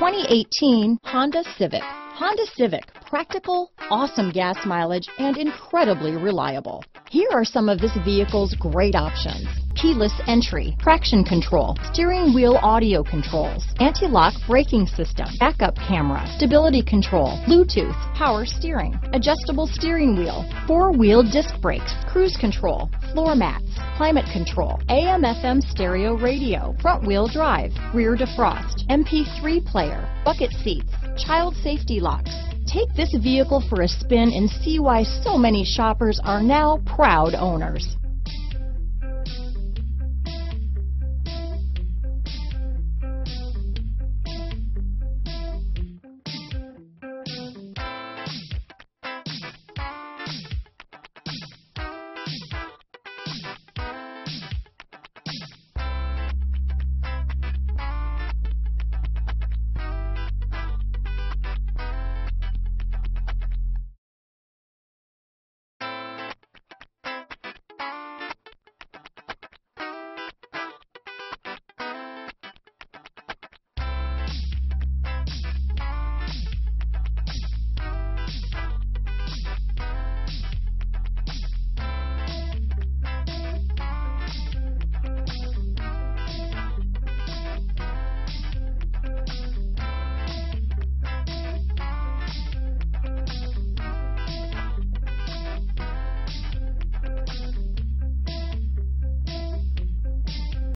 2018 Honda Civic. Honda Civic, practical, awesome gas mileage, and incredibly reliable. Here are some of this vehicle's great options. Keyless entry, traction control, steering wheel audio controls, anti-lock braking system, backup camera, stability control, Bluetooth, power steering, adjustable steering wheel, four-wheel disc brakes, cruise control, floor mats, climate control, AM FM stereo radio, front wheel drive, rear defrost, MP3 player, bucket seats, child safety locks. Take this vehicle for a spin and see why so many shoppers are now proud owners.